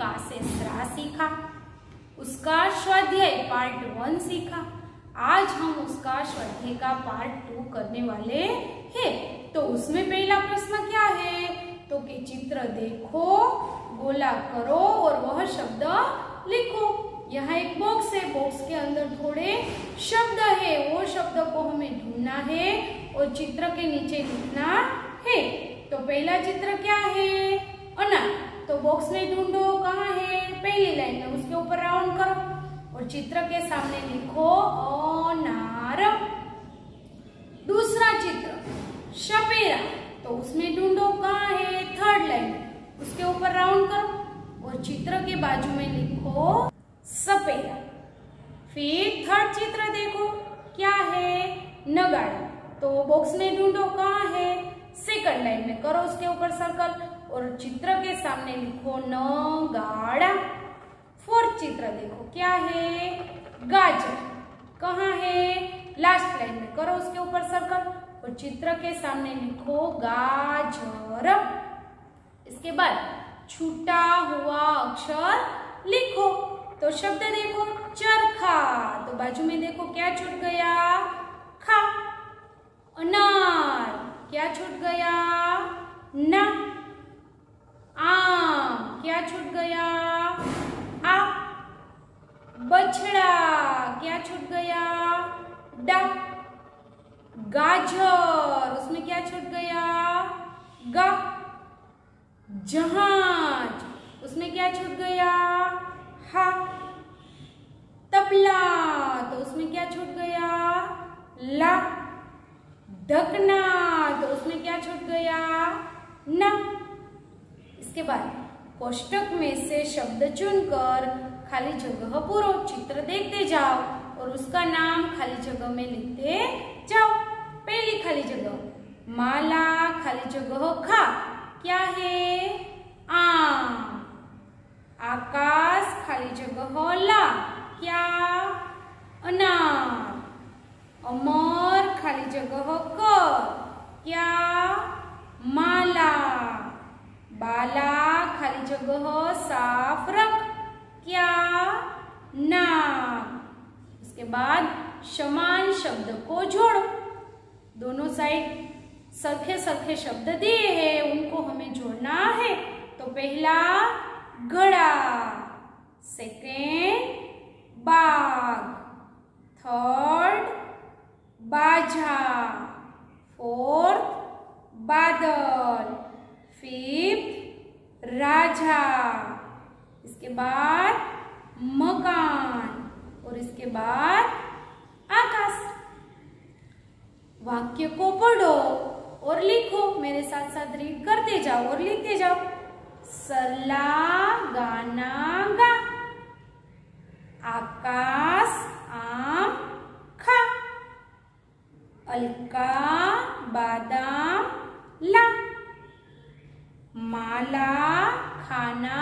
का से सीखा, उसका स्वाध्याय पार्ट वन सीखा। आज हम उसका स्वाध्याय का पार्ट टू करने वाले हैं। तो उसमें पहला प्रश्न क्या है? तो कि चित्र देखो, गोला करो और वह शब्द लिखो। यहाँ एक बॉक्स है बॉक्स के अंदर थोड़े शब्द है। वो शब्द को हमें ढूंढना है और चित्र के नीचे लिखना है। तो पहला चित्र क्या है? अनार। बॉक्स में ढूंढो, कहाँ है? पहली लाइन में उसके ऊपर राउंड करो और चित्र के सामने लिखो, अनार. दूसरा चित्र शपेरा तो उसमें ढूंढो, कहाँ है? थर्ड लाइन उसके ऊपर राउंड करो और चित्र के बाजू में लिखो, सपेरा. फिर थर्ड चित्र देखो, क्या है? नगाड़ा। तो बॉक्स में ढूंढो, कहाँ है? सेकंड लाइन में करो उसके ऊपर सर्कल। और चित्र के सामने लिखो नगाड़ा फोर्थ चित्र देखो, क्या है? गाजर। कहाँ है? लास्ट लाइन में करो उसके ऊपर सर्कल। और चित्र के सामने लिखो गाजर। इसके बाद छूटा हुआ अक्षर लिखो। तो शब्द देखो, चरखा। तो बाजू में देखो, क्या छूट गया? खा अनार क्या छूट गया ना। आम क्या छूट गया? आ। बछड़ा, क्या छूट गया? डा। गाजर, उसमें क्या छूट गया? गा। जहाज़, उसमें क्या छूट गया? हा। तबला तो उसमें क्या छूट गया? ला। ढकना तो उसमें क्या छूट गया? ना। इसके बाद कोष्टक में से शब्द चुनकर खाली जगह पूरो, चित्र देखते जाओ और उसका नाम खाली जगह में लिखते जाओ। पहली खाली जगह, माला खाली जगह खा, क्या है? आम। आकाश खाली जगह ला, क्या? अनार। अमर खाली जगह कर क्या? बाला खाली जगह साफ़ रख। क्या? नाम उसके बाद समान शब्द को जोड़ो। दोनों साइड सरखे सरखे शब्द दिए हैं, उनको हमें जोड़ना है। तो पहला घड़ा सेकेंड बाग थर्ड बाजा फोर्थ बादल फिफ्थ राजा। इसके बाद मकान और इसके बाद आकाश। वाक्य को पढ़ो और लिखो, मेरे साथ साथ रीड करते जाओ और लिखते जाओ। सरला गाना गा। आकाश आम खा। अलका बादाम ला। माला खाना